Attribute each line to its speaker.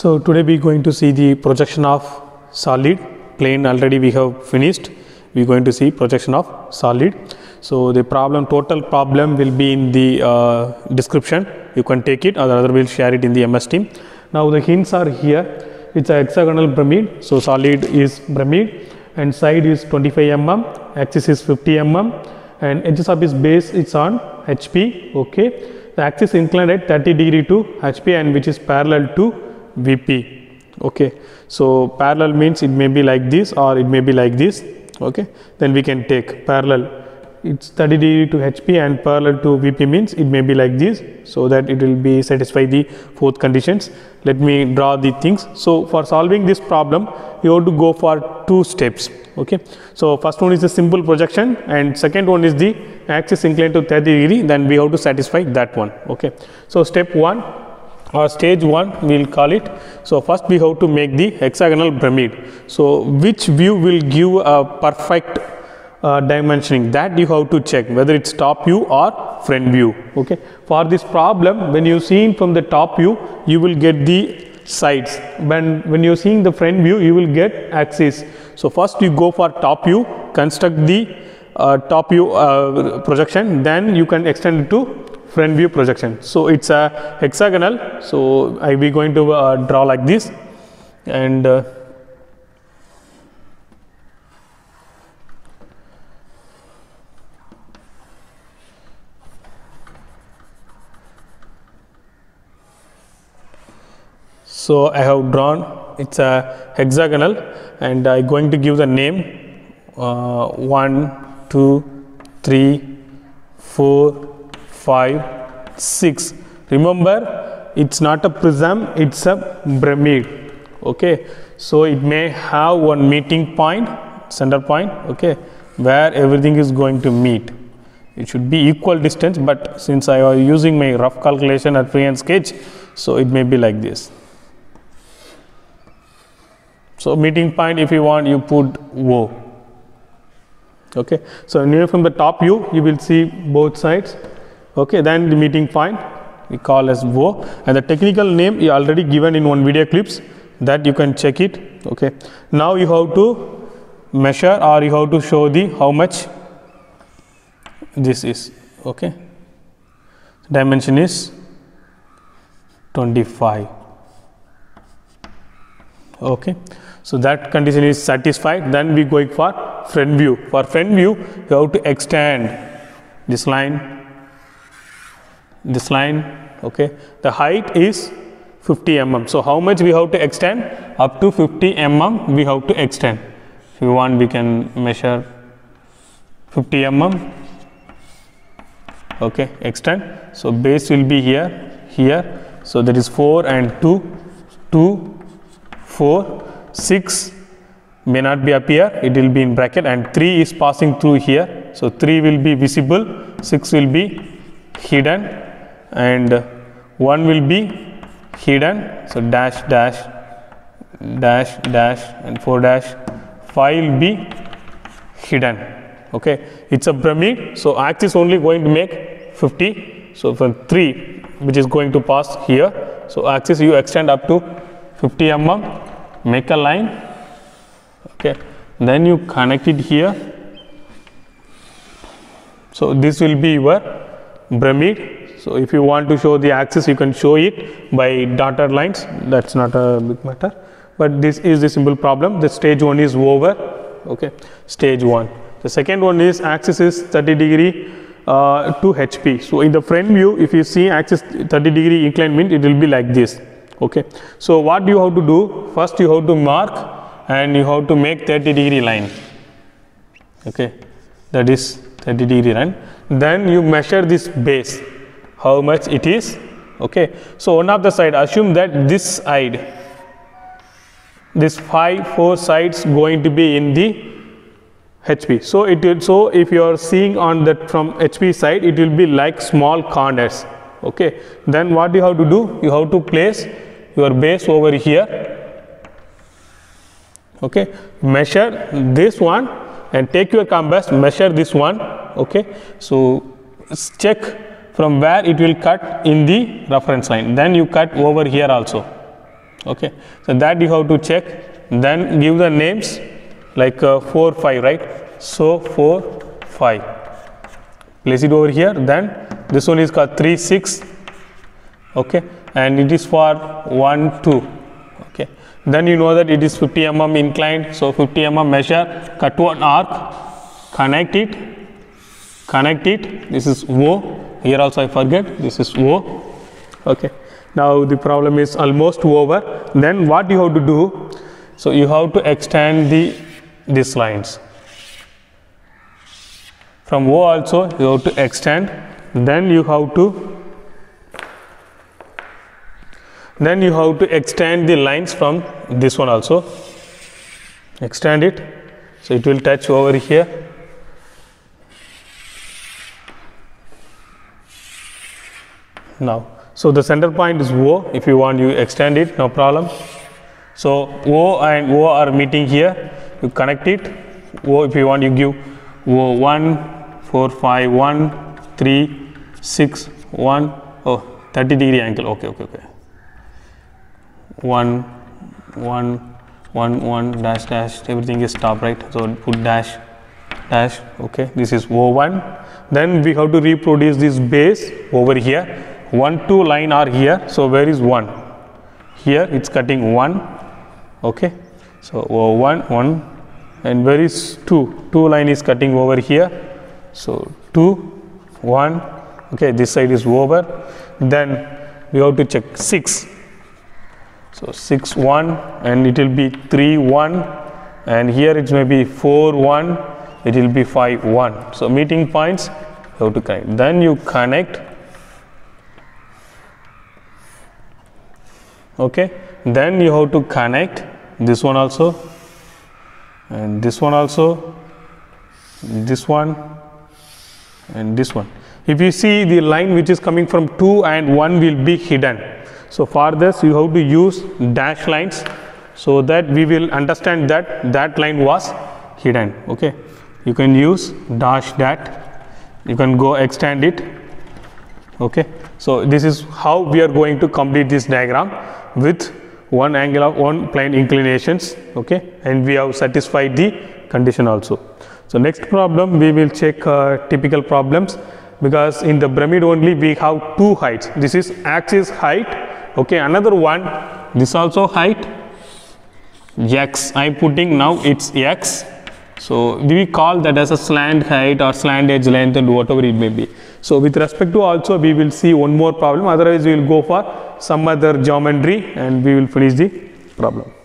Speaker 1: So today we are going to see the projection of solid plane already we have finished. We are going to see projection of solid. So the problem total problem will be in the uh, description. You can take it or the other will share it in the MS team. Now the hints are here. It's a hexagonal pyramid. So solid is pyramid and side is 25 mm, axis is 50 mm and edges of its base is on HP. Okay. The axis inclined at 30 degree to HP and which is parallel to VP. Okay. So parallel means it may be like this or it may be like this. Okay. Then we can take parallel. It's 30 degree to HP and parallel to VP means it may be like this so that it will be satisfy the fourth conditions. Let me draw the things. So for solving this problem, you have to go for two steps. Okay. So first one is the simple projection and second one is the axis inclined to 30 degree. Then we have to satisfy that one. Okay. So step one or stage 1 we will call it. So, first we have to make the hexagonal pyramid. So, which view will give a perfect uh, dimensioning that you have to check whether it's top view or front view. Okay. For this problem when you see from the top view you will get the sides when when you're seeing the front view you will get axis. So, first you go for top view construct the top view uh, projection then you can extend it to front view projection. So, it is a hexagonal. So, I be going to uh, draw like this and uh, So, I have drawn it is a hexagonal and I going to give the name uh, 1, 2, 3, 4, 5, 6. Remember, it's not a prism, it's a pyramid. Okay, so it may have one meeting point, center point, okay, where everything is going to meet. It should be equal distance, but since I was using my rough calculation at freehand sketch, so it may be like this. So meeting point, if you want, you put O. Okay, so near from the top view, you will see both sides. Okay. Then the meeting point we call as wo and the technical name is already given in one video clips that you can check it. Okay. Now you have to measure or you have to show the how much this is. Okay. Dimension is 25 okay. So that condition is satisfied. Then we going for front view. For front view you have to extend this line this line okay? The height is 50 mm so how much we have to extend? Up to 50 mm we have to extend. If you want we can measure 50 mm okay? Extend. So base will be here here. So there is 4 and 2 2 4 6 may not be here. It will be in bracket and 3 is passing through here. So 3 will be visible 6 will be hidden and 1 will be hidden. So dash dash dash dash and 4 dash 5 will be hidden. Okay? It's a pyramid so axis only going to make 50 so for 3 which is going to pass here. So axis you extend up to 50 mm make a line okay then you connect it here so this will be your pyramid so if you want to show the axis, you can show it by dotted lines. That's not a big matter. But this is the simple problem. The stage one is over. Okay, stage one. The second one is axis is 30 degree uh, to HP. So in the front view, if you see axis 30 degree inclined mean it will be like this. Okay. So what you have to do? First you have to mark and you have to make 30 degree line. Okay, that is 30 degree line. Then you measure this base how much it is okay so one of the side assume that this side this five four sides going to be in the HP. So it will, so if you are seeing on that from HP side, it will be like small corners. Okay. Then what you have to do? You have to place your base over here. Okay. Measure this one and take your compass. Measure this one. Okay. So check from where it will cut in the reference line. Then you cut over here also. Okay? So that you have to check. Then give the names like uh, 4 5 right? So 4 5 place it over here. Then this one is called 3 6 okay? And it is for 1 2 okay then you know that it is 50 mm inclined. So 50 mm measure cut one arc connect it connect it. This is o. Here also i forget. This is o. Okay. Now the problem is almost over. Then what you have to do? So you have to extend the these lines. From o also you have to extend. Then you have to then you have to extend the lines from this one also. Extend it. So it will touch over here. Now so the center point is o. If you want you extend it no problem. So o and o are meeting here. You connect it. O if you want you give o 1 4 5 1 3 6 1 oh 30 degree angle. Okay okay okay 1 1 1 1 dash dash everything is stop right? So put dash dash okay? This is o1 then we have to reproduce this base over here. 1 2 line are here. So where is 1 here it's cutting 1 okay? So o1 1 and where is 2 2 line is cutting over here. So 2 1 okay? This side is over. Then we have to check 6 so 6 1 and it will be 3 1 and here it may be 4 1 it will be 5 1 so meeting points you have to connect. Then you connect. Okay? Then you have to connect this one also and this one also this one and this one. If you see the line which is coming from 2 and 1 will be hidden so for this you have to use dash lines so that we will understand that that line was hidden okay? You can use dash that you can go extend it okay? So this is how we are going to complete this diagram with one angle of one plane inclinations okay? And we have satisfied the condition also. So next problem we will check uh, typical problems because in the pyramid only we have two heights. This is axis height okay another one. This also height. X i am putting now it's x. So we call that as a slant height or slant edge length and whatever it may be. So with respect to also we will see one more problem. Otherwise we will go for some other geometry and we will finish the problem